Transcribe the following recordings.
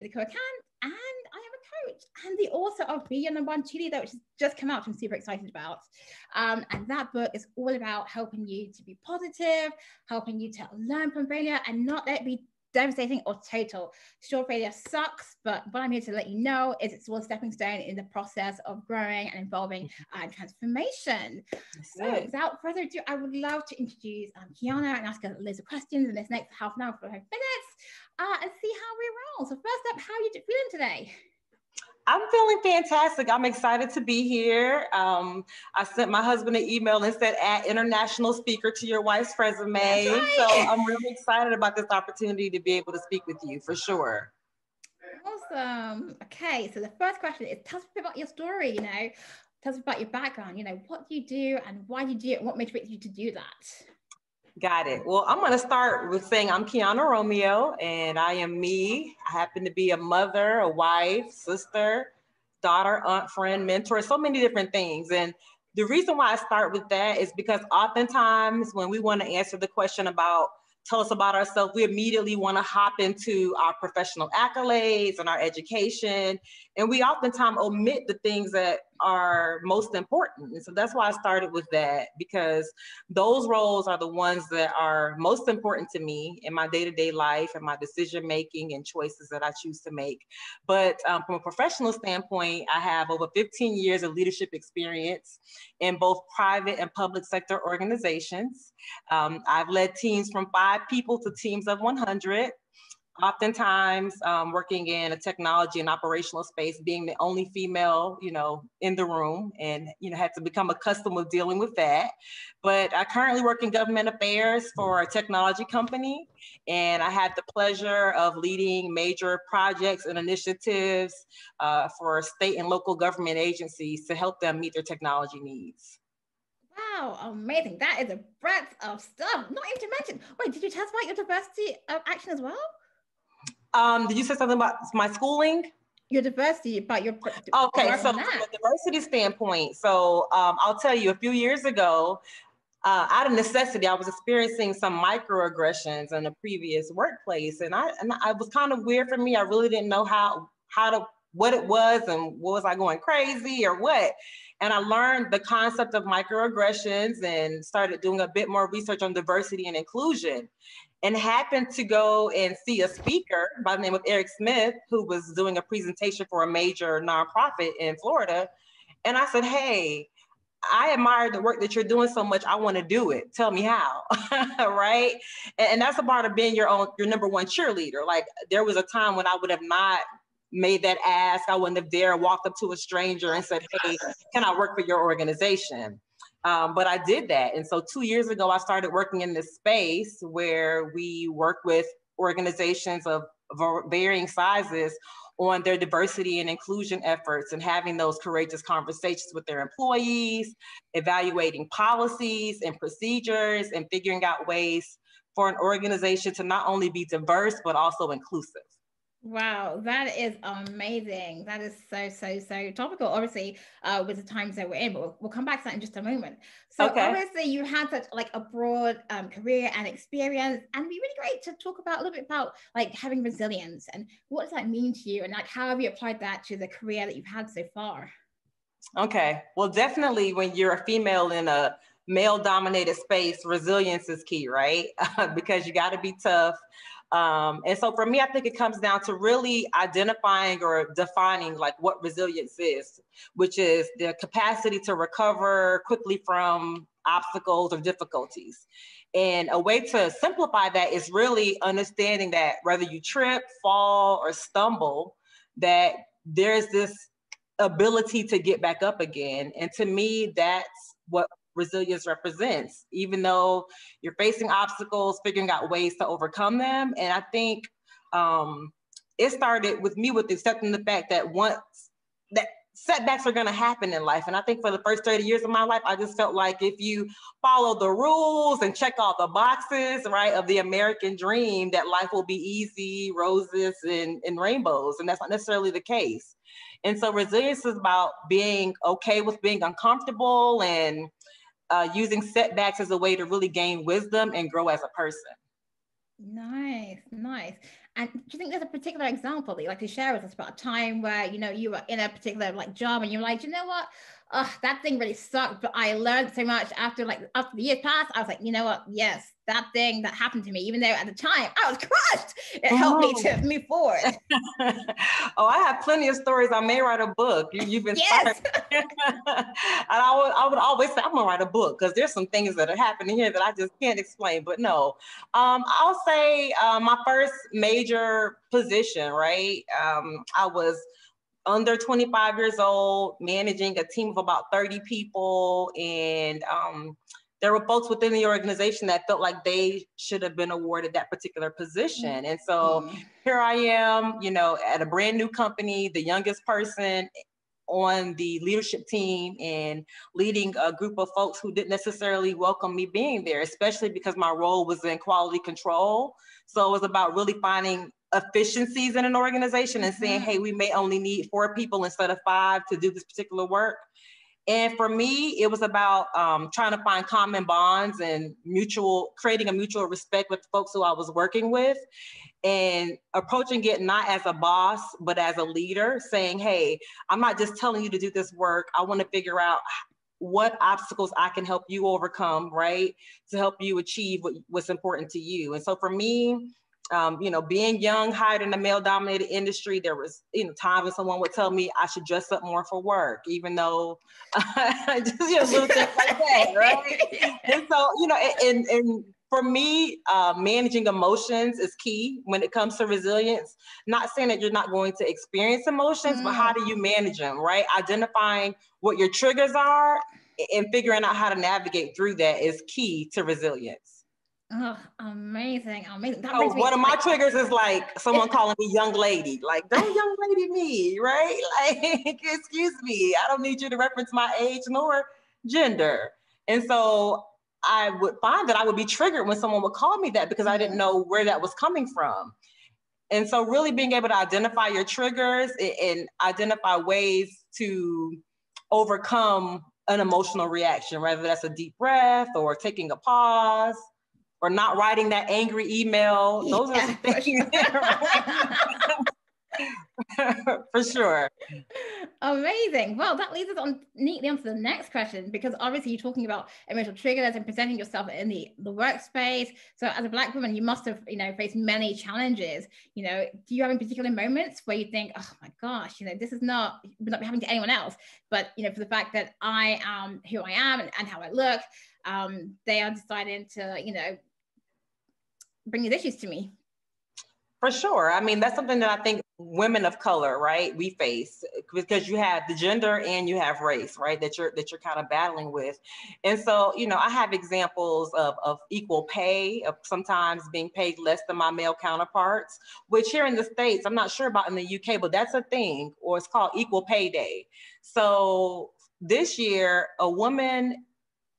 Cant, and I am a coach and the author of Be Your Number One Cheerleader, which has just come out, which I'm super excited about. Um, and that book is all about helping you to be positive, helping you to learn from failure and not let it be devastating or total. Sure, failure sucks, but what I'm here to let you know is it's one stepping stone in the process of growing and evolving uh, transformation. so, without further ado, I would love to introduce um, Kiana and ask her loads of questions in this next half an hour, for five minutes, uh, and see how we roll. So, first up, how are you feeling today? I'm feeling fantastic. I'm excited to be here. Um, I sent my husband an email and said, add international speaker to your wife's resume. Right. So I'm really excited about this opportunity to be able to speak with you for sure. Awesome. Okay, so the first question is tell us about your story, you know, tell us about your background, you know, what do you do and why do you do it and what motivates you to do that? Got it. Well, I'm going to start with saying I'm Kiana Romeo and I am me. I happen to be a mother, a wife, sister, daughter, aunt, friend, mentor, so many different things. And the reason why I start with that is because oftentimes when we want to answer the question about tell us about ourselves, we immediately want to hop into our professional accolades and our education. And we oftentimes omit the things that are most important. And so that's why I started with that because those roles are the ones that are most important to me in my day to day life and my decision making and choices that I choose to make. But um, from a professional standpoint, I have over 15 years of leadership experience in both private and public sector organizations. Um, I've led teams from five people to teams of 100 oftentimes um, working in a technology and operational space, being the only female, you know, in the room and, you know, had to become accustomed with dealing with that. But I currently work in government affairs for a technology company. And I had the pleasure of leading major projects and initiatives uh, for state and local government agencies to help them meet their technology needs. Wow, amazing. That is a breadth of stuff. Not even to mention, wait, did you tell us about your diversity of action as well? Um, did you say something about my schooling? Your diversity, about your okay. So from a diversity standpoint, so um, I'll tell you, a few years ago, uh, out of necessity, I was experiencing some microaggressions in a previous workplace, and I and I was kind of weird for me. I really didn't know how how to what it was and was I going crazy or what. And I learned the concept of microaggressions and started doing a bit more research on diversity and inclusion and happened to go and see a speaker by the name of Eric Smith, who was doing a presentation for a major nonprofit in Florida. And I said, Hey, I admire the work that you're doing so much. I want to do it. Tell me how. right. And, and, that's a part of being your own, your number one cheerleader. Like there was a time when I would have not made that ask. I wouldn't have dared walked up to a stranger and said, Hey, can I work for your organization? Um, but I did that. And so two years ago, I started working in this space where we work with organizations of varying sizes on their diversity and inclusion efforts and having those courageous conversations with their employees, evaluating policies and procedures, and figuring out ways for an organization to not only be diverse, but also inclusive. Wow, that is amazing. That is so, so, so topical, obviously, uh, with the times that we're in, but we'll, we'll come back to that in just a moment. So okay. obviously you had such like a broad um, career and experience, and it'd be really great to talk about a little bit about like having resilience and what does that mean to you? And like, how have you applied that to the career that you've had so far? Okay, well, definitely when you're a female in a male dominated space, resilience is key, right? because you got to be tough. Um, and so for me, I think it comes down to really identifying or defining like what resilience is, which is the capacity to recover quickly from obstacles or difficulties. And a way to simplify that is really understanding that whether you trip, fall, or stumble, that there's this ability to get back up again. And to me, that's what resilience represents, even though you're facing obstacles, figuring out ways to overcome them. And I think um, it started with me with accepting the fact that once that setbacks are going to happen in life. And I think for the first 30 years of my life, I just felt like if you follow the rules and check all the boxes, right, of the American dream, that life will be easy, roses, and, and rainbows. And that's not necessarily the case. And so resilience is about being okay with being uncomfortable and uh, using setbacks as a way to really gain wisdom and grow as a person. Nice, nice. And do you think there's a particular example that you like to share with us about a time where you know you were in a particular like job and you're like, you know what, oh, that thing really sucked, but I learned so much after like after the years passed. I was like, you know what, yes, that thing that happened to me, even though at the time I was crushed, it helped me to oh. move forward. oh, I have plenty of stories. I may write a book. You, have been yes. and I would, I would always say I'm gonna write a book because there's some things that are happening here that I just can't explain. But no, um, I'll say uh, my first major position, right? Um, I was under 25 years old, managing a team of about 30 people, and um, there were folks within the organization that felt like they should have been awarded that particular position. And so mm-hmm. here I am, you know, at a brand new company, the youngest person on the leadership team and leading a group of folks who didn't necessarily welcome me being there, especially because my role was in quality control. So it was about really finding efficiencies in an organization and saying, mm-hmm. hey, we may only need four people instead of five to do this particular work. And for me, it was about um, trying to find common bonds and mutual, creating a mutual respect with the folks who I was working with and approaching it not as a boss, but as a leader, saying, hey, I'm not just telling you to do this work. I want to figure out what obstacles I can help you overcome, right? To help you achieve what, what's important to you. And so for me, um, you know, being young, hired in a male dominated industry, there was, you know, times when someone would tell me I should dress up more for work, even though I just, you know, little things like that, right? and so, you know, and, and for me, uh, managing emotions is key when it comes to resilience. Not saying that you're not going to experience emotions, mm. but how do you manage them, right? Identifying what your triggers are and figuring out how to navigate through that is key to resilience. Oh, amazing, amazing. That oh, one of my triggers is like someone calling me young lady. Like, don't young lady me, right? Like, excuse me, I don't need you to reference my age nor gender. And so I would find that I would be triggered when someone would call me that because I didn't mm-hmm. know where that was coming from. And so, really being able to identify your triggers and identify ways to overcome an emotional reaction, whether that's a deep breath or taking a pause or not writing that angry email. Those yeah, are things. for sure. Amazing. Well, that leads us on neatly onto the next question because obviously you're talking about emotional triggers and presenting yourself in the, the workspace. So as a black woman, you must have, you know, faced many challenges. You know, do you have any particular moments where you think, oh my gosh, you know, this is not would not be happening to anyone else, but you know, for the fact that I am who I am and, and how I look, um, they are deciding to, you know, bring these issues to me? For sure. I mean, that's something that I think women of color, right, we face because you have the gender and you have race, right, that you're that you're kind of battling with. And so, you know, I have examples of, of equal pay, of sometimes being paid less than my male counterparts, which here in the States, I'm not sure about in the UK, but that's a thing, or it's called equal pay day. So this year, a woman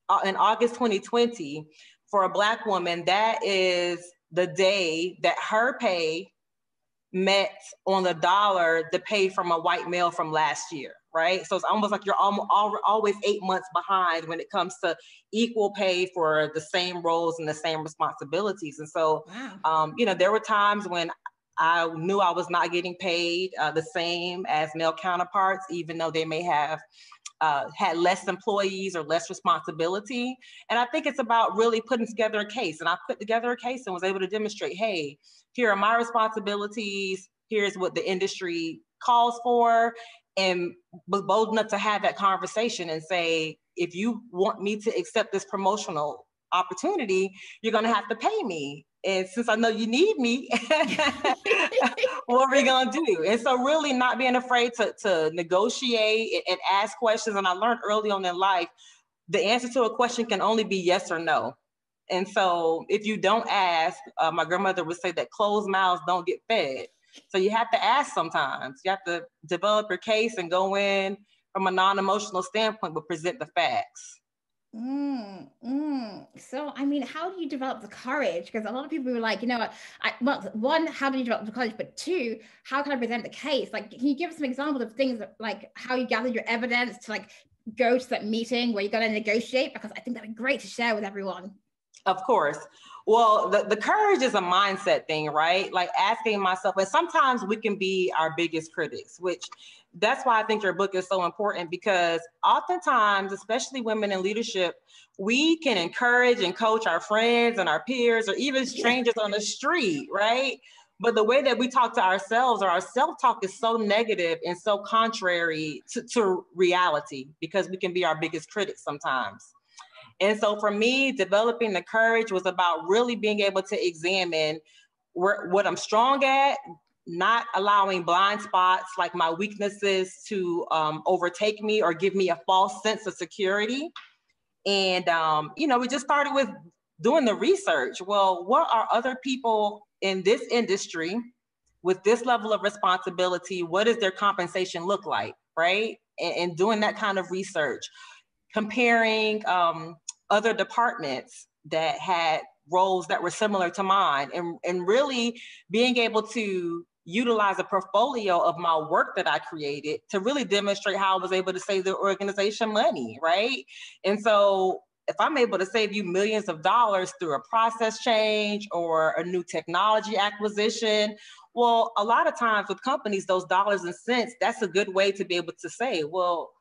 uh, in August 2020, for a black woman, that is the day that her pay met on the dollar the pay from a white male from last year right so it's almost like you're almost always eight months behind when it comes to equal pay for the same roles and the same responsibilities and so wow. um, you know there were times when i knew i was not getting paid uh, the same as male counterparts even though they may have uh, had less employees or less responsibility. And I think it's about really putting together a case. And I put together a case and was able to demonstrate, hey, here are my responsibilities. Here's what the industry calls for. And was bold enough to have that conversation and say, if you want me to accept this promotional opportunity, you're going to have to pay me. And since I know you need me, what are we gonna do? And so really not being afraid to, to negotiate and ask questions. And I learned early on in life, the answer to a question can only be yes or no. And so if you don't ask, uh, my grandmother would say that closed mouths don't get fed. So you have to ask sometimes. You have to develop your case and go in from a non-emotional standpoint, but present the facts. Mm, mm. So, I mean, how do you develop the courage? Because a lot of people were like, you know, I, well, one, how do you develop the courage? But two, how can I present the case? Like, can you give us some examples of things that, like how you gathered your evidence to like go to that meeting where you're going to negotiate? Because I think that'd be great to share with everyone. Of course. Well, the, the courage is a mindset thing, right? Like asking myself, and sometimes we can be our biggest critics, which that's why I think your book is so important because oftentimes, especially women in leadership, we can encourage and coach our friends and our peers or even strangers on the street, right? But the way that we talk to ourselves or our self talk is so negative and so contrary to, to reality because we can be our biggest critics sometimes. And so for me, developing the courage was about really being able to examine where, what I'm strong at, not allowing blind spots like my weaknesses to um, overtake me or give me a false sense of security. And, um, you know, we just started with doing the research. Well, what are other people in this industry with this level of responsibility? What does their compensation look like, right? And, and doing that kind of research, comparing um, other departments that had roles that were similar to mine and, and really being able to utilize a portfolio of my work that I created to really demonstrate how I was able to save the organization money, right? And so if I'm able to save you millions of dollars through a process change or a new technology acquisition, well, a lot of times with companies, those dollars and cents, that's a good way to be able to say, well,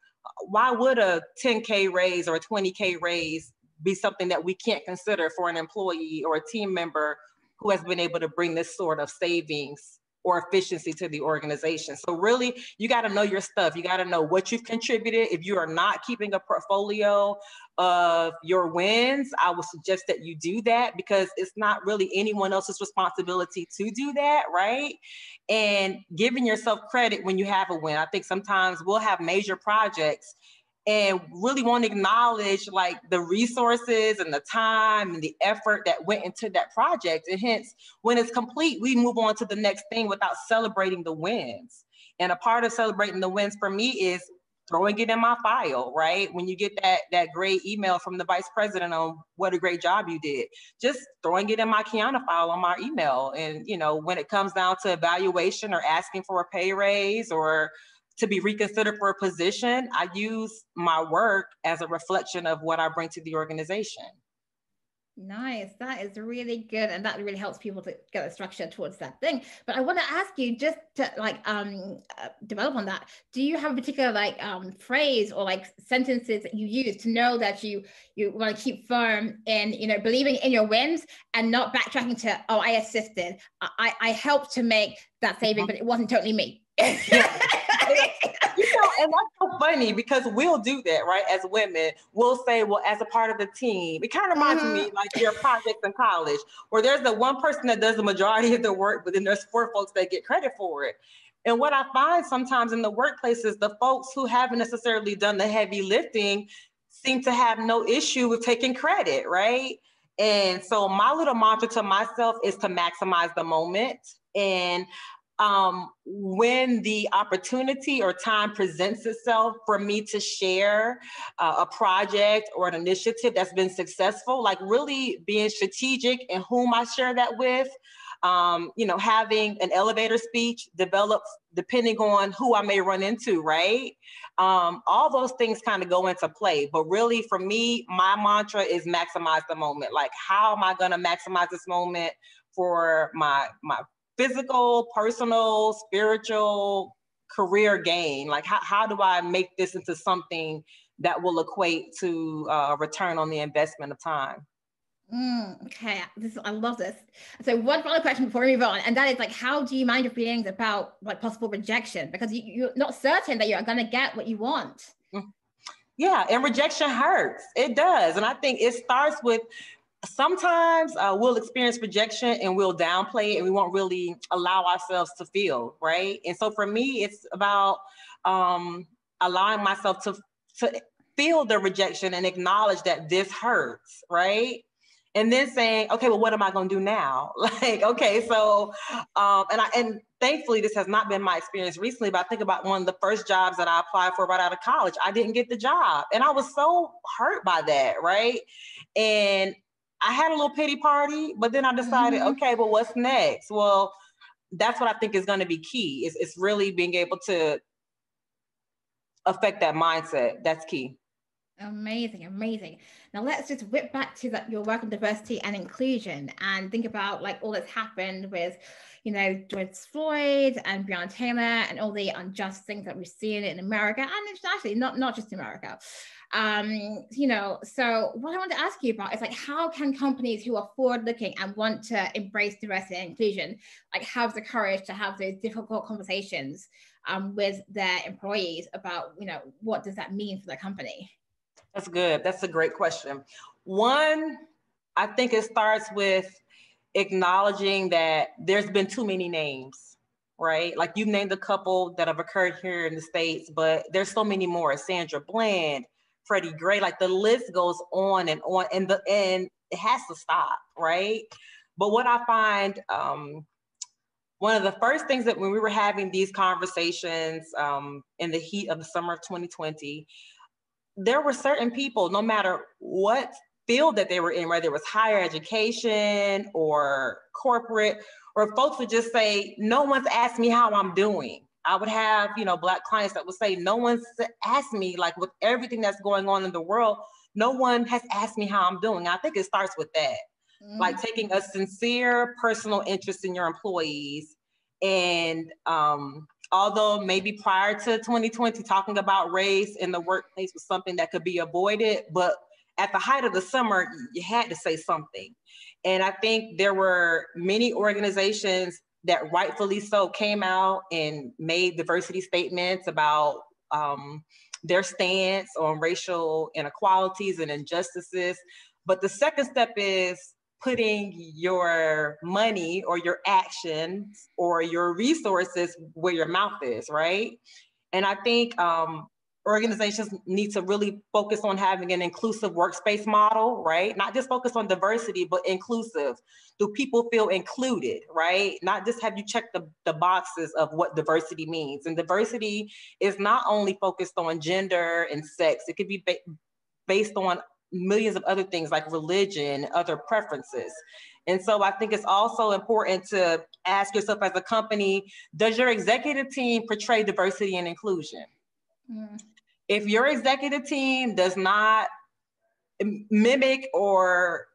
why would a 10K raise or a 20K raise be something that we can't consider for an employee or a team member who has been able to bring this sort of savings or efficiency to the organization. So really, you got to know your stuff. You got to know what you've contributed. If you are not keeping a portfolio of your wins, I would suggest that you do that because it's not really anyone else's responsibility to do that, right? And giving yourself credit when you have a win. I think sometimes we'll have major projects and really want to acknowledge like the resources and the time and the effort that went into that project. And hence, when it's complete, we move on to the next thing without celebrating the wins. And a part of celebrating the wins for me is throwing it in my file, right? When you get that that great email from the vice president on what a great job you did, just throwing it in my Kiana file on my email. And you know, when it comes down to evaluation or asking for a pay raise or to be reconsidered for a position, I use my work as a reflection of what I bring to the organization. Nice. That is really good. And that really helps people to get a structure towards that thing. But I want to ask you just to like um uh, develop on that. Do you have a particular like um phrase or like sentences that you use to know that you you want to keep firm in you know believing in your wins and not backtracking to oh I assisted. I I helped to make that saving, mm-hmm. but it wasn't totally me. you know, and that's so funny because we'll do that, right? As women, we'll say, well, as a part of the team, it kind of reminds mm-hmm. me like your projects in college, where there's the one person that does the majority of the work, but then there's four folks that get credit for it. And what I find sometimes in the workplace is the folks who haven't necessarily done the heavy lifting seem to have no issue with taking credit, right? And so my little mantra to myself is to maximize the moment. And um, when the opportunity or time presents itself for me to share uh, a project or an initiative that's been successful, like really being strategic in whom I share that with. Um, you know, having an elevator speech developed depending on who I may run into, right? Um, all those things kind of go into play. But really, for me, my mantra is maximize the moment. Like, how am I going to maximize this moment for my my physical, personal, spiritual, career gain? Like, how, how do I make this into something that will equate to a uh, return on the investment of time? Mm, okay, this I love this. So one final question before we move on, and that is like, how do you mind your feelings about like possible rejection because you, you're not certain that you're going to get what you want? Mm. Yeah, and rejection hurts. It does, and I think it starts with sometimes uh, we'll experience rejection and we'll downplay it and we won't really allow ourselves to feel right? And so for me it's about um, allowing myself to to feel the rejection and acknowledge that this hurts right? And then saying okay well what am i going to do now? Like okay so um, and i and thankfully this has not been my experience recently but i think about one of the first jobs that i applied for right out of college. I didn't get the job and i was so hurt by that right? And I had a little pity party, but then I decided, mm-hmm. okay, but what's next? Well, that's what I think is going to be key. Is it's really being able to affect that mindset. That's key. Amazing, amazing. Now let's just whip back to that your work on diversity and inclusion and think about like all that's happened with, you know, George Floyd and Breonna Taylor and all the unjust things that we've seen in America and internationally, not, not just America. Um, you know, so what I want to ask you about is like how can companies who are forward looking and want to embrace diversity and inclusion, like have the courage to have those difficult conversations um, with their employees about, you know, what does that mean for the company? That's good. That's a great question. One, I think it starts with acknowledging that there's been too many names, right? Like you named a couple that have occurred here in the States, but there's so many more. Sandra Bland, Freddie Gray, like the list goes on and on, and the and it has to stop, right? But what I find um, one of the first things that when we were having these conversations um, in the heat of the summer of 2020, there were certain people, no matter what field that they were in, whether it was higher education or corporate, or folks would just say, no one's asked me how I'm doing. I would have, you know, black clients that would say, no one's asked me, like with everything that's going on in the world, no one has asked me how I'm doing. I think it starts with that. Mm-hmm. Like taking a sincere personal interest in your employees and um, although maybe prior to 2020, talking about race in the workplace was something that could be avoided, but at the height of the summer, you had to say something. And I think there were many organizations that rightfully so came out and made diversity statements about um, their stance on racial inequalities and injustices. But the second step is putting your money or your actions or your resources where your mouth is, right? And I think um, organizations need to really focus on having an inclusive workspace model, right? Not just focus on diversity, but inclusive. Do people feel included, right? Not just have you check the, the boxes of what diversity means. And diversity is not only focused on gender and sex, it could be ba- based on millions of other things like religion, other preferences. And so I think it's also important to ask yourself as a company, does your executive team portray diversity and inclusion? Mm. If your executive team does not mimic or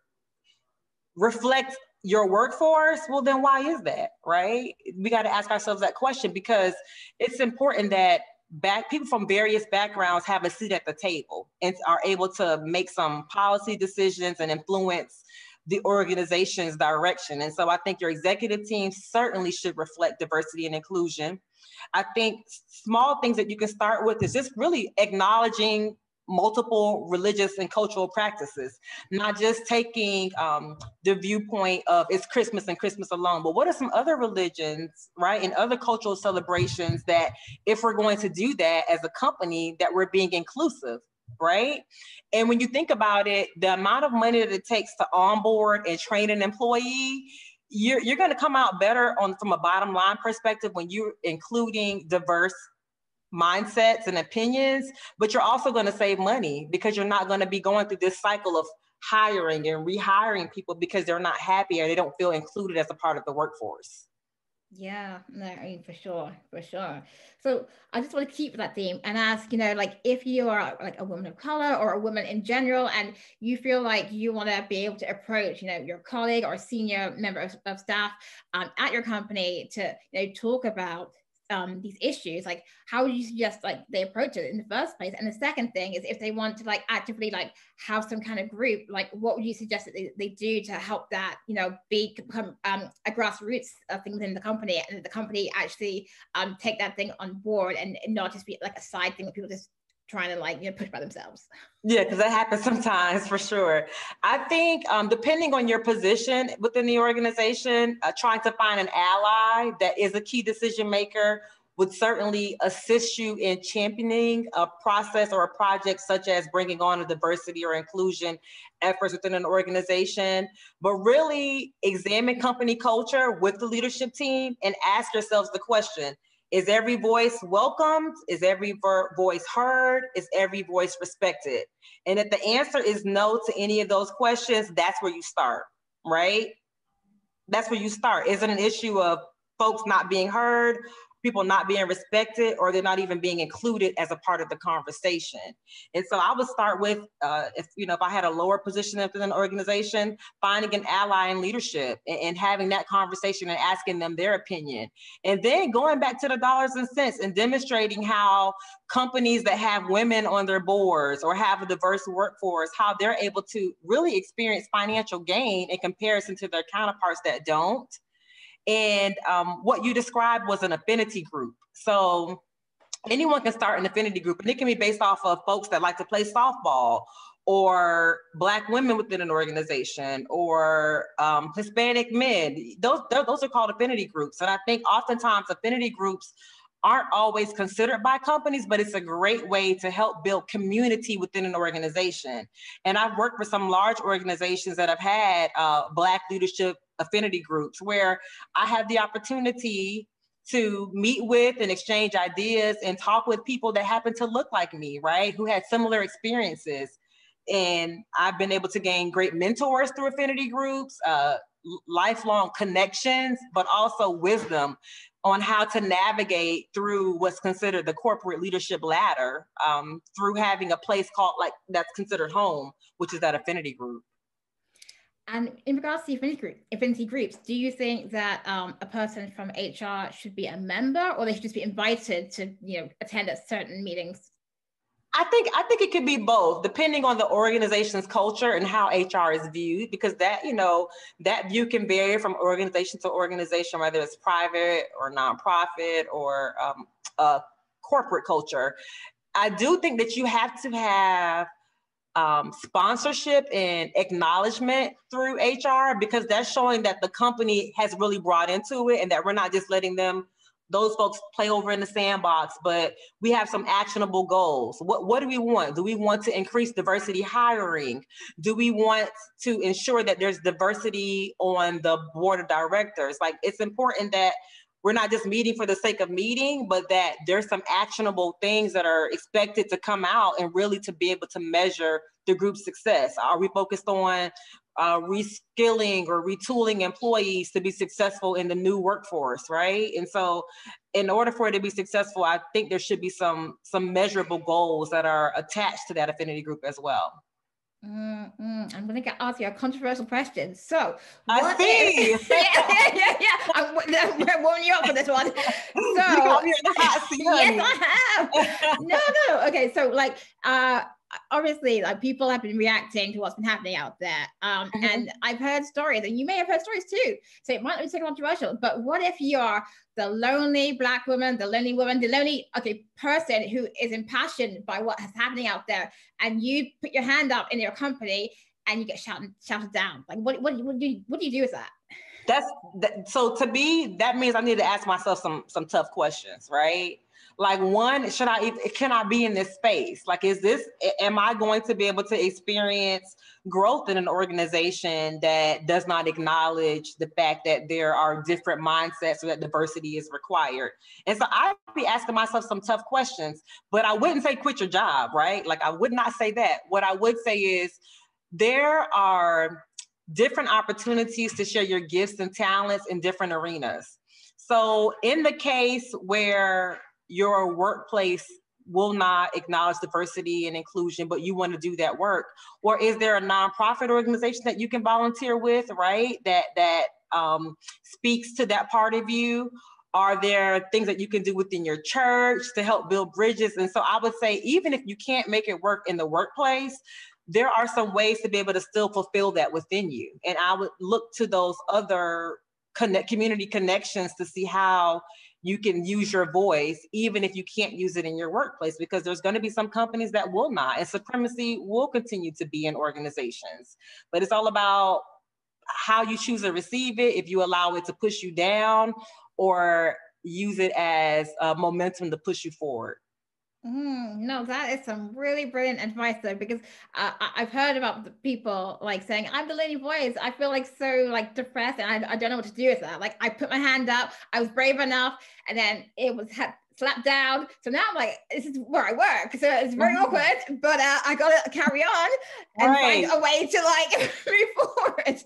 reflect your workforce, well, then why is that, right? We got to ask ourselves that question because it's important that back people from various backgrounds have a seat at the table and are able to make some policy decisions and influence the organization's direction. And so I think your executive team certainly should reflect diversity and inclusion. I think small things that you can start with is just really acknowledging multiple religious and cultural practices, not just taking um, the viewpoint of it's Christmas and Christmas alone, but what are some other religions, right, and other cultural celebrations that if we're going to do that as a company, that we're being inclusive, right? And when you think about it, the amount of money that it takes to onboard and train an employee, you're, you're going to come out better on from a bottom line perspective when you're including diverse mindsets and opinions, but you're also going to save money because you're not going to be going through this cycle of hiring and rehiring people because they're not happy or they don't feel included as a part of the workforce. Yeah, no, I mean, for sure, for sure. So I just want to keep that theme and ask, you know, like if you are like a woman of color or a woman in general, and you feel like you want to be able to approach, you know, your colleague or senior member of, of staff um, at your company to, you know, talk about um, these issues like how would you suggest like they approach it in the first place? And the second thing is if they want to like actively like have some kind of group like what would you suggest that they, they do to help that you know be become um, a grassroots of things in the company and the company actually um, take that thing on board and, and not just be like a side thing that people just trying to like you know push by themselves. Yeah because that happens sometimes for sure. I think um, depending on your position within the organization uh, trying to find an ally that is a key decision maker would certainly assist you in championing a process or a project such as bringing on a diversity or inclusion efforts within an organization. But really examine company culture with the leadership team and ask yourselves the question is every voice welcomed? Is every voice heard? Is every voice respected? And if the answer is no to any of those questions, that's where you start, right? That's where you start. Is it an issue of folks not being heard? People not being respected or they're not even being included as a part of the conversation. And so I would start with, uh, if you know, if I had a lower position within an organization, finding an ally in leadership and, and having that conversation and asking them their opinion, and then going back to the dollars and cents and demonstrating how companies that have women on their boards or have a diverse workforce, how they're able to really experience financial gain in comparison to their counterparts that don't and um, what you described was an affinity group. So anyone can start an affinity group, and it can be based off of folks that like to play softball or black women within an organization or um, hispanic men those those are called affinity groups and i think oftentimes affinity groups aren't always considered by companies but it's a great way to help build community within an organization and i've worked for some large organizations that have had uh, black leadership affinity groups where I have the opportunity to meet with and exchange ideas and talk with people that happen to look like me, right? Who had similar experiences. And I've been able to gain great mentors through affinity groups, uh, lifelong connections, but also wisdom on how to navigate through what's considered the corporate leadership ladder um, through having a place called like that's considered home, which is that affinity group. And in regards to affinity, group, affinity groups, do you think that um, a person from HR should be a member, or they should just be invited to, you know, attend at certain meetings? I think I think it could be both, depending on the organization's culture and how HR is viewed, because that you know that view can vary from organization to organization, whether it's private or nonprofit or um, a corporate culture. I do think that you have to have um, sponsorship and acknowledgement through HR because that's showing that the company has really brought into it and that we're not just letting them those folks play over in the sandbox, but we have some actionable goals. What, what do we want? Do we want to increase diversity hiring? Do we want to ensure that there's diversity on the board of directors? Like it's important that we're not just meeting for the sake of meeting, but that there's some actionable things that are expected to come out and really to be able to measure the group's success. Are we focused on uh, reskilling or retooling employees to be successful in the new workforce, right? And so, in order for it to be successful, I think there should be some some measurable goals that are attached to that affinity group as well. Mm-hmm. I'm going to ask you a controversial question. So, I see. Is, yeah, yeah, yeah, yeah. I'm, I'm warming you up for this one. So, yes, I have. No, no. Okay, so like, uh, obviously like people have been reacting to what's been happening out there um, mm-hmm. and i've heard stories and you may have heard stories too so it might not be so controversial but what if you're the lonely black woman the lonely woman the lonely okay person who is impassioned by what is happening out there and you put your hand up in your company and you get shouted shouted down? Like what, what, what do you what do you do with that? That's that, so to me that means i need to ask myself some some tough questions right like one should i can i be in this space? Like is this am i going to be able to experience growth in an organization that does not acknowledge the fact that there are different mindsets or that diversity is required? And so i'd be asking myself some tough questions but i wouldn't say quit your job right? Like i would not say that. What i would say is there are different opportunities to share your gifts and talents in different arenas. So in the case where your workplace will not acknowledge diversity and inclusion, but you want to do that work? Or is there a nonprofit organization that you can volunteer with, right? That that um, speaks to that part of you? Are there things that you can do within your church to help build bridges? And so I would say, even if you can't make it work in the workplace, there are some ways to be able to still fulfill that within you. And I would look to those other connect community connections to see how you can use your voice even if you can't use it in your workplace because there's going to be some companies that will not and supremacy will continue to be in organizations. But it's all about how you choose to receive it if you allow it to push you down or use it as a momentum to push you forward Mm, no, that is some really brilliant advice though, because uh, I've heard about the people like saying, I'm the lady voice. I feel like so like depressed and I, I don't know what to do with that. Like I put my hand up, I was brave enough and then it was had slapped down. So now I'm like, this is where I work. So it's very mm-hmm. awkward, but uh, I got to carry on and right. find a way to like move forward.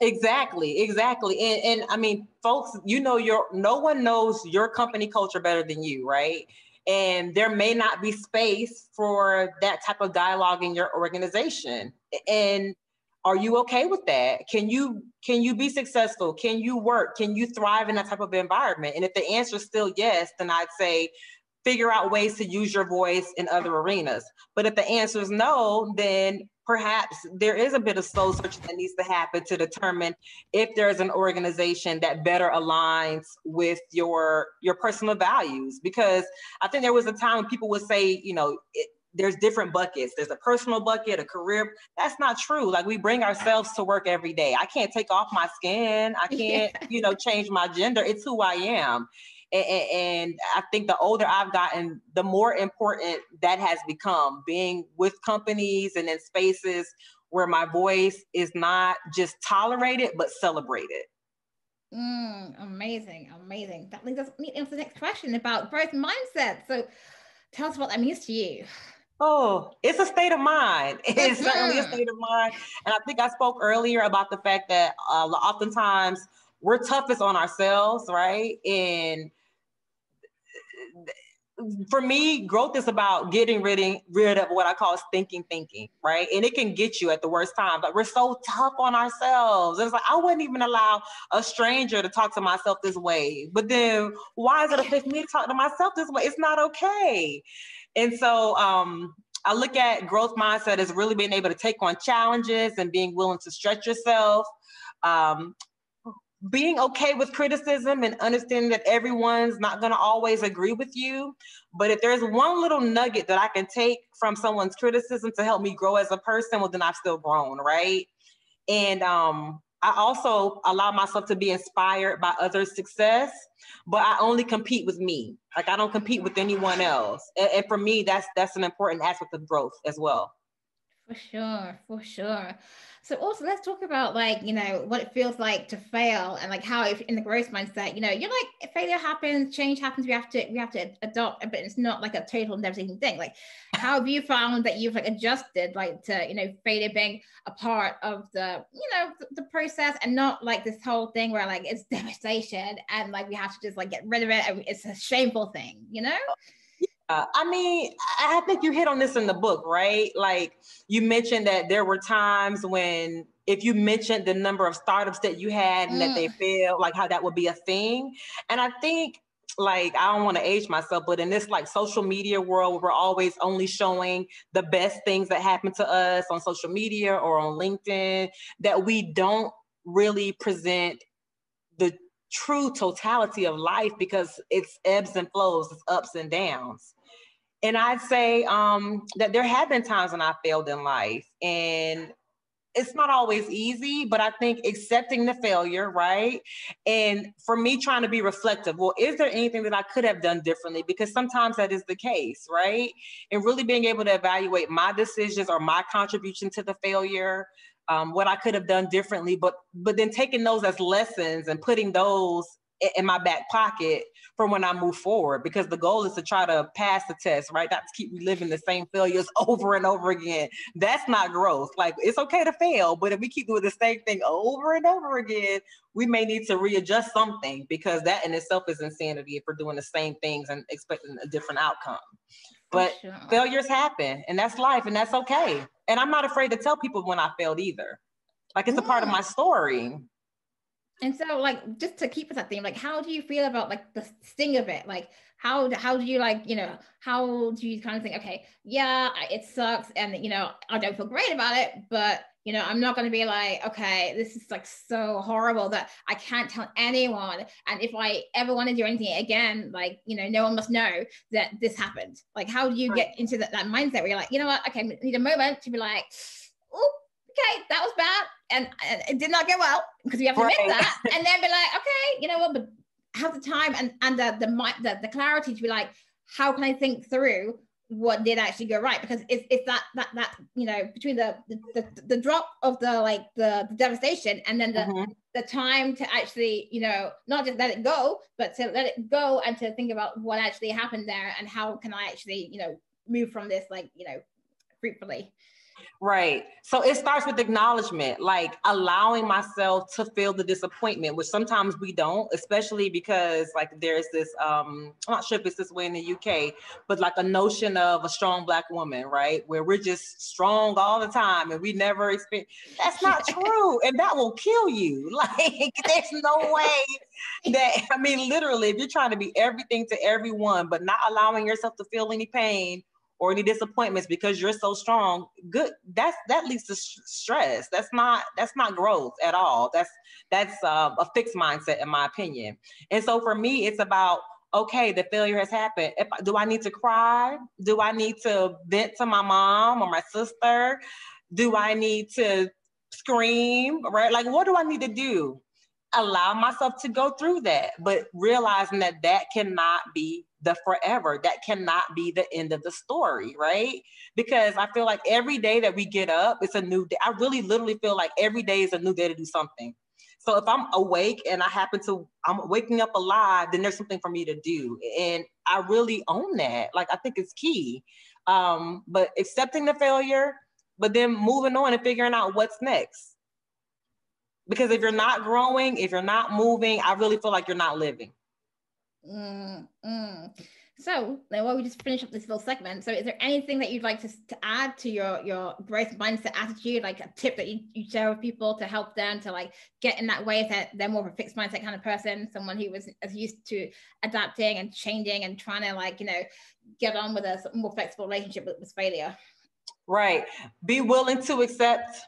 Exactly, exactly. And and I mean, folks, you know your no one knows your company culture better than you, right? And there may not be space for that type of dialogue in your organization. And are you okay with that? Can you can you be successful? Can you work? Can you thrive in that type of environment? And if the answer is still yes, then I'd say figure out ways to use your voice in other arenas. But if the answer is no, then perhaps there is a bit of soul searching that needs to happen to determine if there's an organization that better aligns with your your personal values. Because i think there was a time when people would say you know it, there's different buckets. There's a personal bucket a career. That's not true. Like we bring ourselves to work every day. I can't take off my skin. I can't yeah. you know change my gender. It's who i am and, I think the older I've gotten, the more important that has become being with companies and in spaces where my voice is not just tolerated, but celebrated. Mm, amazing, amazing. That leads us into the next question about growth mindset. So tell us what that means to you. Oh, it's a state of mind. It's certainly a state of mind. And I think I spoke earlier about the fact that uh, oftentimes we're toughest on ourselves, right? And for me, growth is about getting rid, of, rid of what I call stinking thinking, right? And it can get you at the worst time. But we're so tough on ourselves. It's like I wouldn't even allow a stranger to talk to myself this way. But then why is it for me to talk to myself this way? It's not okay. And so um, I look at growth mindset as really being able to take on challenges and being willing to stretch yourself. Um, being okay with criticism and understanding that everyone's not going to always agree with you. But if there's one little nugget that I can take from someone's criticism to help me grow as a person, well, then I've still grown, right? And um, I also allow myself to be inspired by others' success, but I only compete with me. Like I don't compete with anyone else. And, and for me, that's that's an important aspect of growth as well. For sure, for sure. So also let's talk about like, you know, what it feels like to fail and like how if in the growth mindset, you know, you're like failure happens, change happens, we have to we have to adopt, but it's not like a total devastating thing. Like how have you found that you've like adjusted like to, you know, failure being a part of the, you know, the, the process and not like this whole thing where like it's devastation and like we have to just like get rid of it. And it's a shameful thing, you know? Oh, I mean, I think you hit on this in the book, right? Like you mentioned that there were times when if you mentioned the number of startups that you had and mm. that they mm. failed, like how that would be a thing. And I think like I don't want to age myself, but in this like social media world where we're always only showing the best things that happen to us on social media or on LinkedIn, that we don't really present the true totality of life because it's ebbs and flows, it's ups and downs and I'd say um, that there have been times when I failed in life, and it's not always easy, but I think accepting the failure, right? And for me, trying to be reflective. Well, is there anything that I could have done differently? Because sometimes that is the case, right? And really being able to evaluate my decisions or my contribution to the failure, um, what I could have done differently, but but then taking those as lessons and putting those in my back pocket for when I move forward because the goal is to try to pass the test, right? Not to keep reliving the same failures over and over again. That's not growth. Like it's okay to fail, but if we keep doing the same thing over and over again, we may need to readjust something because that in itself is insanity if we're doing the same things and expecting a different outcome. But sure. failures happen and that's life and that's okay. And I'm not afraid to tell people when I failed either. Like it's a part of my story. And so, like, just to keep with that theme, like, how do you feel about like the sting of it? Like, how how do you like, you know, how do you kind of think, okay, yeah, it sucks, and you know, I don't feel great about it, but you know, I'm not going to be like, okay, this is like so horrible that I can't tell anyone, and if I ever want to do anything again, like, you know, no one must know that this happened. Like, how do you get into that, that mindset where you're like, you know what, okay, I need a moment to be like, oh, okay, that was bad, and, and, it did not get well because we have to right. admit that, and then be like, okay, you know what, but have the time and and the the the, the clarity to be like, how can I think through what did actually go right because it's, it's that that that you know between the the, the drop of the like the, the devastation and then the mm-hmm. the time to actually you know not just let it go but to let it go and to think about what actually happened there and how can i actually you know move from this like you know fruitfully Right. So it starts with acknowledgement, like allowing myself to feel the disappointment, which sometimes we don't, especially because like there's this um I'm not sure if it's this way in the UK, but like a notion of a strong black woman, right? Where we're just strong all the time and we never experience that's not true. and that will kill you. Like there's no way that I mean literally if you're trying to be everything to everyone, but not allowing yourself to feel any pain or any disappointments because you're so strong good that's that leads to stress. That's not that's not growth at all. That's that's uh, a fixed mindset in my opinion. And so for me it's about okay the failure has happened. If, do i need to cry? Do i need to vent to my mom or my sister? Do i need to scream right? Like what do i need to do allow myself to go through that but realizing that that cannot be the forever. That cannot be the end of the story, right? Because I feel like every day that we get up, it's a new day. I really literally feel like every day is a new day to do something. So if I'm awake and I happen to, I'm waking up alive, then there's something for me to do. And I really own that. Like, I think it's key. Um, but accepting the failure, but then moving on and figuring out what's next. Because if you're not growing, if you're not moving, I really feel like you're not living. Mm, mm. So then, while we just finish up this little segment, so is there anything that you'd like to, to add to your your growth mindset attitude, like a tip that you, you share with people to help them to like get in that way that they're more of a fixed mindset kind of person, someone who was as used to adapting and changing and trying to like you know get on with a more flexible relationship with, with failure. Right. Be willing to accept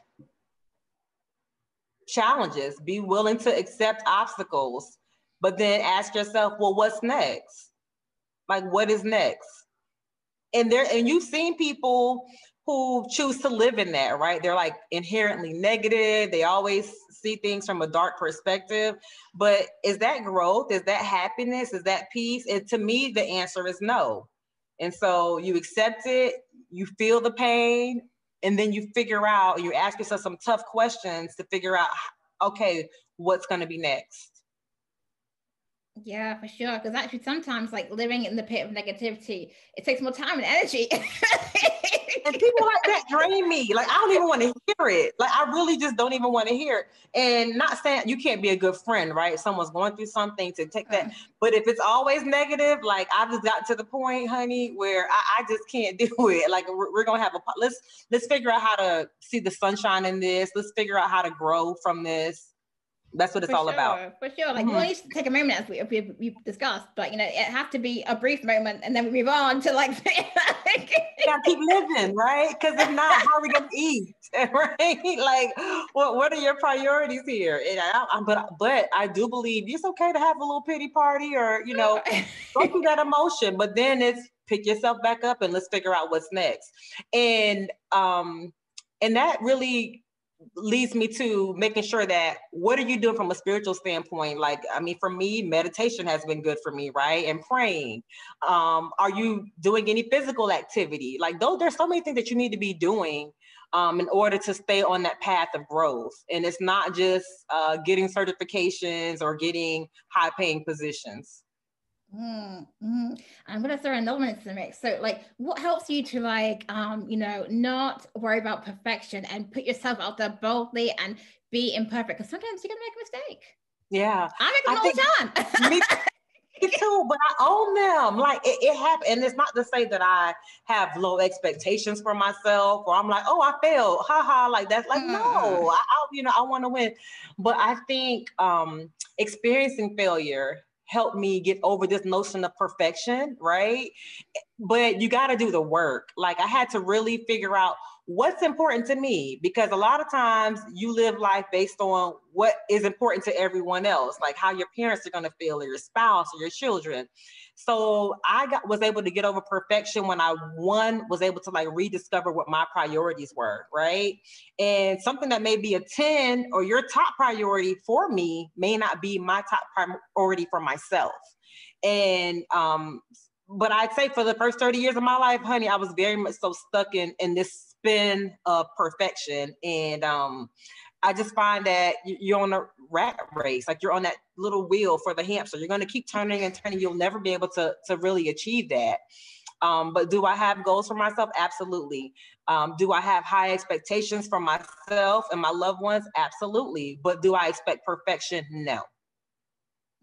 challenges. Be willing to accept obstacles but then ask yourself, well, what's next? Like, what is next? And there, and you've seen people who choose to live in that, right? They're like inherently negative. They always see things from a dark perspective. But is that growth? Is that happiness? Is that peace? And to me, the answer is no. And so you accept it, you feel the pain, and then you figure out, you ask yourself some tough questions to figure out, okay, what's going to be next. Yeah, for sure. Because actually, sometimes like living in the pit of negativity, it takes more time and energy. and people like that drain me. Like I don't even want to hear it. Like I really just don't even want to hear it. And not saying you can't be a good friend, right? Someone's going through something to take that. Uh-huh. But if it's always negative, like I've just got to the point, honey, where I, I just can't do it. Like we're, we're, gonna have a let's let's figure out how to see the sunshine in this. Let's figure out how to grow from this that's what it's for all sure, about. For sure. Like mm-hmm. we need to take a moment as we, we, we've discussed, but you know, it has to be a brief moment and then we move on to like yeah, keep living, right? Because if not, how are we gonna eat? right? Like what what are your priorities here? And I, I, but but I do believe it's okay to have a little pity party or you know, go through that emotion, but then it's pick yourself back up and let's figure out what's next. And um and that really leads me to making sure that what are you doing from a spiritual standpoint? Like i mean for me meditation has been good for me right? And praying. Um are you doing any physical activity? Like though there's so many things that you need to be doing um, in order to stay on that path of growth. And it's not just uh, getting certifications or getting high paying positions Mm-hmm. I'm gonna throw an element into the mix. So, like, what helps you to like, um, you know, not worry about perfection and put yourself out there boldly and be imperfect? Because sometimes you're gonna make a mistake. Yeah, I make them I all the time. me, me, too, but I own them. Like it, it happened, and it's not to say that I have low expectations for myself, or I'm like, oh, I failed, haha, like that's like mm. no, I, I you know, I want to win. But I think um experiencing failure helped me get over this notion of perfection, right? But you got to do the work. Like I had to really figure out what's important to me because a lot of times you live life based on what is important to everyone else, like how your parents are going to feel or your spouse or your children. So I got was able to get over perfection when I one was able to like rediscover what my priorities were, right? And something that may be a 10 or your top priority for me may not be my top priority for myself. And um but I'd say for the first 30 years of my life, honey, I was very much so stuck in in this spin of perfection. And um I just find that you're on a rat race, like you're on that little wheel for the hamster. You're going to keep turning and turning. You'll never be able to to really achieve that. Um, but do I have goals for myself? Absolutely. Um, do I have high expectations for myself and my loved ones? Absolutely. But do I expect perfection? No.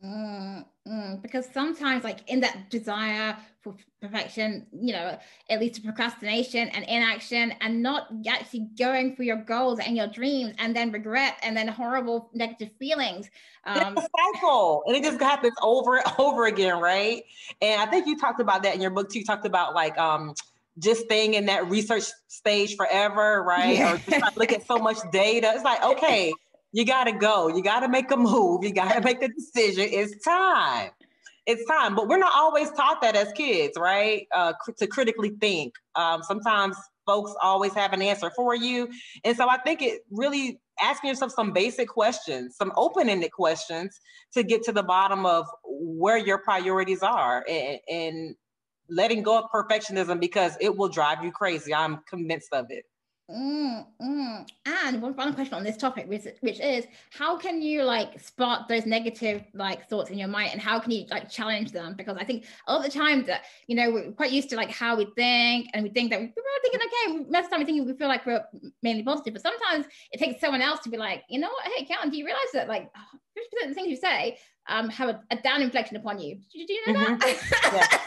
Mm, mm, because sometimes, like in that desire for perfection, you know, it leads to procrastination and inaction, and not actually going for your goals and your dreams, and then regret, and then horrible negative feelings. Um, it's a cycle, and it just happens over and over again, right? And I think you talked about that in your book too. You talked about like um, just staying in that research stage forever, right? Yeah. Or just like look at so much data. It's like okay you got to go. You got to make a move. You got to make a decision. It's time. It's time. But we're not always taught that as kids, right? Uh, cr- to critically think. Um, sometimes folks always have an answer for you. And so I think it really asking yourself some basic questions, some open ended questions to get to the bottom of where your priorities are and, and letting go of perfectionism because it will drive you crazy. I'm convinced of it. Mm, mm. And one final question on this topic, which, which is how can you like spot those negative like thoughts in your mind and how can you like challenge them? Because I think a lot of the time that, you know, we're quite used to like how we think and we think that we're thinking, okay, most of the time we think we feel like we're mainly positive, but sometimes it takes someone else to be like, you know what, hey, Caitlin, do you realize that like 50% of the things you say um, have a, a down inflection upon you? Did you know mm-hmm. that? yeah.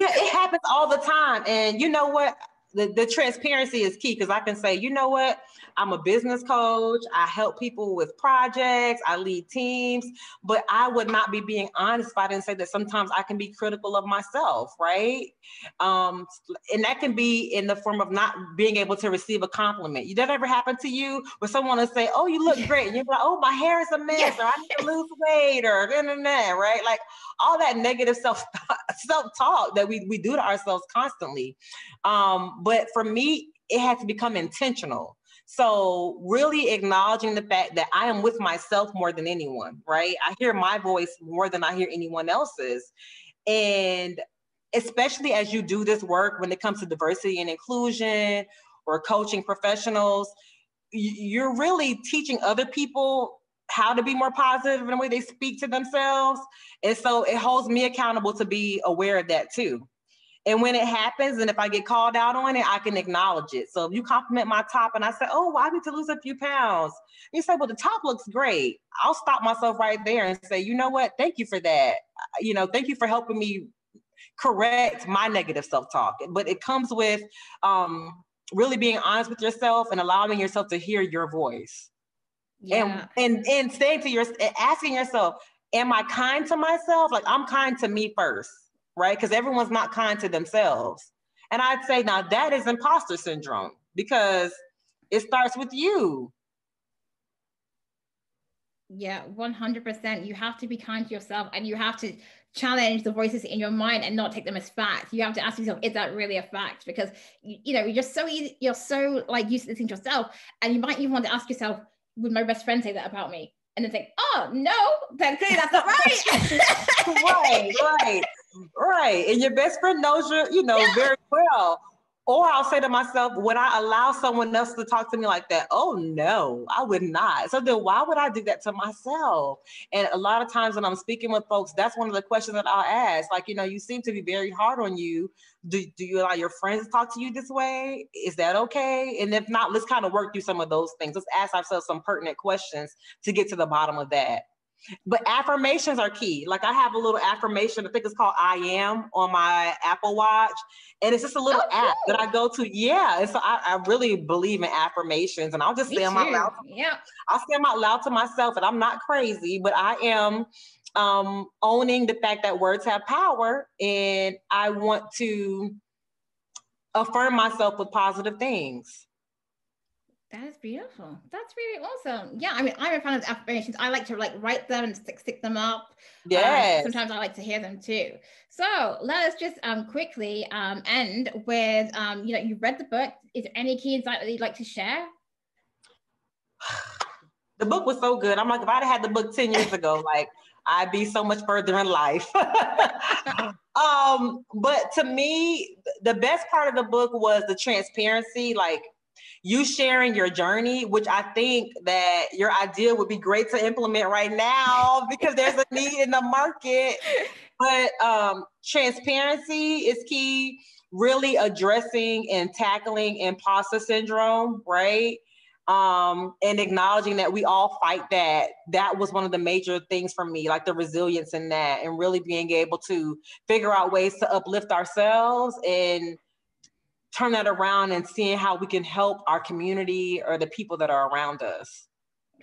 yeah, it happens all the time. And you know what? The, the transparency is key because I can say, you know what, I'm a business coach. I help people with projects. I lead teams, but I would not be being honest if I didn't say that sometimes I can be critical of myself, right? Um, and that can be in the form of not being able to receive a compliment. Did that ever happen to you where someone will say, "Oh, you look great," and you're like, "Oh, my hair is a mess," or "I need to lose weight," or da, da, da, right? Like all that negative self self talk that we we do to ourselves constantly. Um, but for me, it had to become intentional. So, really acknowledging the fact that I am with myself more than anyone, right? I hear my voice more than I hear anyone else's. And especially as you do this work when it comes to diversity and inclusion or coaching professionals, you're really teaching other people how to be more positive in the way they speak to themselves. And so it holds me accountable to be aware of that too. And when it happens, and if I get called out on it, I can acknowledge it. So if you compliment my top and I say, Oh, well, I need to lose a few pounds, you say, Well, the top looks great. I'll stop myself right there and say, You know what? Thank you for that. You know, thank you for helping me correct my negative self talk. But it comes with um, really being honest with yourself and allowing yourself to hear your voice. Yeah. And, and and saying to your asking yourself, am I kind to myself? Like I'm kind to me first right? Because everyone's not kind to themselves. And I'd say now that is imposter syndrome because it starts with you. Yeah, 100%. You have to be kind to yourself and you have to challenge the voices in your mind and not take them as fact. You have to ask yourself, is that really a fact? Because you, you know, you're just so easy, you're so like used to listening to yourself. And you might even want to ask yourself, would my best friend say that about me? And then think, oh no, then clearly that's not right. right, right. Right. And your best friend knows you, you know, yeah. very well. Or I'll say to myself, would I allow someone else to talk to me like that? Oh no, I would not. So then why would I do that to myself? And a lot of times when I'm speaking with folks, that's one of the questions that I'll ask. Like, you know, you seem to be very hard on you. Do, do you allow your friends to talk to you this way? Is that okay? And if not, let's kind of work through some of those things. Let's ask ourselves some pertinent questions to get to the bottom of that. But affirmations are key. Like I have a little affirmation, I think it's called I am on my Apple Watch. And it's just a little oh, app cool. that I go to. Yeah. And so I, I, really believe in affirmations. And I'll just Me say them out loud. Yeah. I'll say them out loud to myself. And I'm not crazy, but I am um, owning the fact that words have power. And I want to affirm myself with positive things. That is beautiful. That's really awesome. Yeah, I mean, I'm a fan of affirmations. I like to like write them and stick, stick them up. Yeah. Um, sometimes I like to hear them too. So let us just um, quickly um, end with um, you know, you read the book. Is there any key insight that you'd like to share? The book was so good. I'm like, if I'd had the book 10 years ago, like I'd be so much further in life. um, but to me, the best part of the book was the transparency. Like you sharing your journey, which I think that your idea would be great to implement right now because there's a need in the market. But um, transparency is key, really addressing and tackling imposter syndrome, right? um, and acknowledging that we all fight that. That was one of the major things for me, like the resilience in that, and really being able to figure out ways to uplift ourselves and turn that around and seeing how we can help our community or the people that are around us.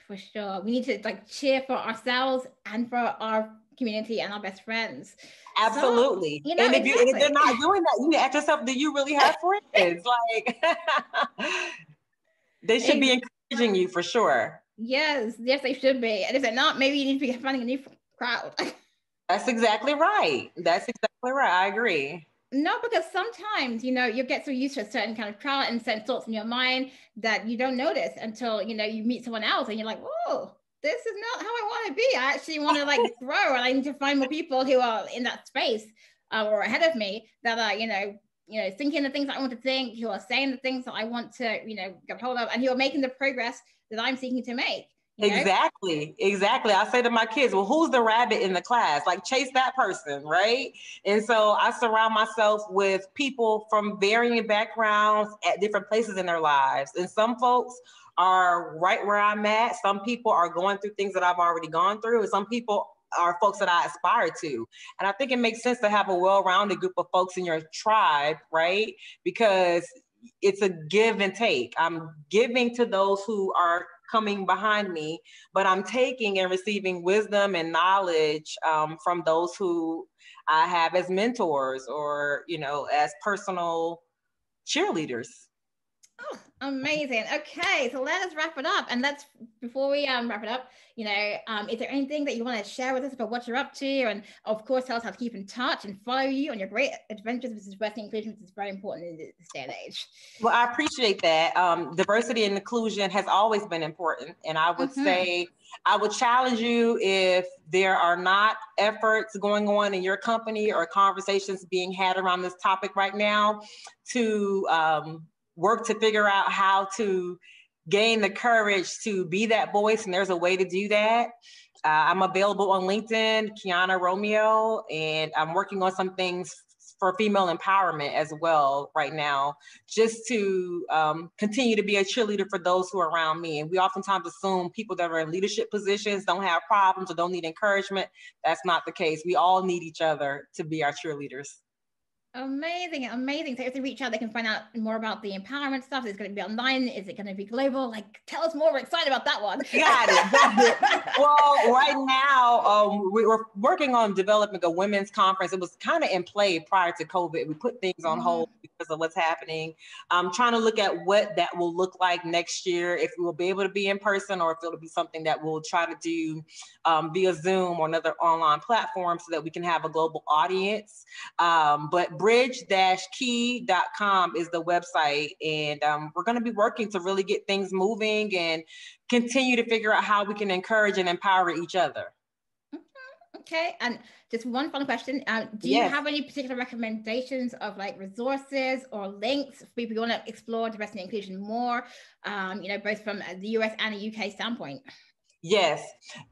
For sure. We need to like cheer for ourselves and for our community and our best friends. Absolutely. So, you know, and, if exactly. you, if they're not doing that, you need to ask yourself, do you really have friends? like they should be encouraging you for sure. Yes, yes, they should be. And if they're not, maybe you need to be finding a new crowd. That's exactly right. That's exactly right. I agree. No, because sometimes you know you get so used to a certain kind of crowd and certain thoughts in your mind that you don't notice until you know you meet someone else and you're like, "Whoa, this is not how I want to be. I actually want to like grow, and I need to find more people who are in that space uh, or ahead of me that are you know you know, thinking the things I want to think, who are saying the things that I want to, you know, get hold of, and who are making the progress that I'm seeking to make. Exactly, exactly. I say to my kids, well, who's the rabbit in the class? Like, chase that person, right? And so I surround myself with people from varying backgrounds at different places in their lives. And some folks are right where I'm at. Some people are going through things that I've already gone through, and some people are folks that I aspire to. And I think it makes sense to have a well-rounded group of folks in your tribe, right? Because it's a give and take. I'm giving to those who are coming behind me, but I'm taking and receiving wisdom and knowledge um, from those who I have as mentors or, you know, as personal cheerleaders. Oh, amazing. Okay, so let us wrap it up. And let's before we um, wrap it up, you know, um, is there anything that you want to share with us about what you're up to? And of course, tell us how to keep in touch and follow you on your great adventures with diversity and inclusion, which is very important in this day and age. Well, I appreciate that. Um, diversity and inclusion has always been important. And I would mm-hmm. say, I would challenge you if there are not efforts going on in your company or conversations being had around this topic right now to um, work to figure out how to gain the courage to be that voice, and there's a way to do that. Uh, I'm available on LinkedIn, Kiana Romeo, and I'm working on some things for female empowerment as well right now, just to um, continue to be a cheerleader for those who are around me. And we oftentimes assume people that are in leadership positions don't have problems or don't need encouragement. That's not the case. We all need each other to be our cheerleaders. Amazing, amazing. So if they reach out, they can find out more about the empowerment stuff. Is it going to be online? Is it going to be global? Like, tell us more. We're excited about that one. Got it. Got it. well, right now, um, we were working on developing a women's conference. It was kind of in play prior to COVID. We put things on mm-hmm. hold because of what's happening. I'm trying to look at what that will look like next year, if we will be able to be in person or if it'll be something that we'll try to do um, via Zoom or another online platform so that we can have a global audience. Um, but bridge-key.com is the website. And um, we're going to be working to really get things moving and continue to figure out how we can encourage and empower each other. Mm-hmm. Okay. And just one final question. Um, do you yes. have any particular recommendations of like resources or links for people who want to explore diversity and inclusion more, um, you know, both from the US and the UK standpoint? Yes,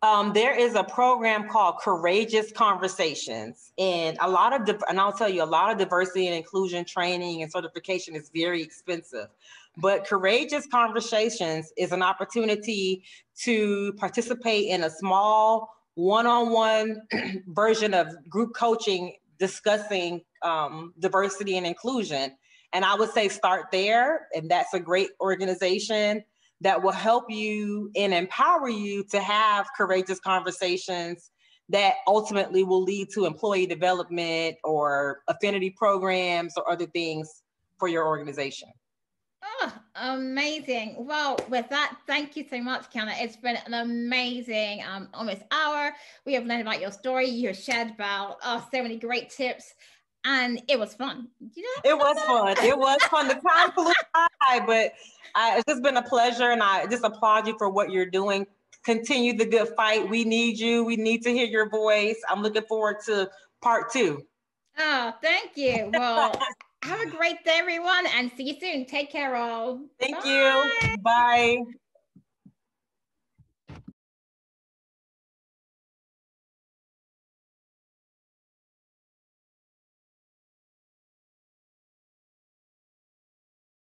um, there is a program called Courageous Conversations, and a lot of and I'll tell you, a lot of diversity and inclusion training and certification is very expensive. But Courageous Conversations is an opportunity to participate in a small one-on-one version of group coaching discussing um, diversity and inclusion. And I would say start there, and that's a great organization that will help you and empower you to have courageous conversations that ultimately will lead to employee development or affinity programs or other things for your organization. Oh, amazing. Well, with that, thank you so much, Kiana. It's been an amazing um, almost hour. We have learned about your story. You have shared about oh, so many great tips and it was fun. You know, it was fun. It was fun. The time flew by, but I, it's just been a pleasure, and I just applaud you for what you're doing. Continue the good fight. We need you. We need to hear your voice. I'm looking forward to part two. Oh, thank you. Well, Have a great day, everyone, and see you soon. Take care, all. Thank Bye. you. Bye.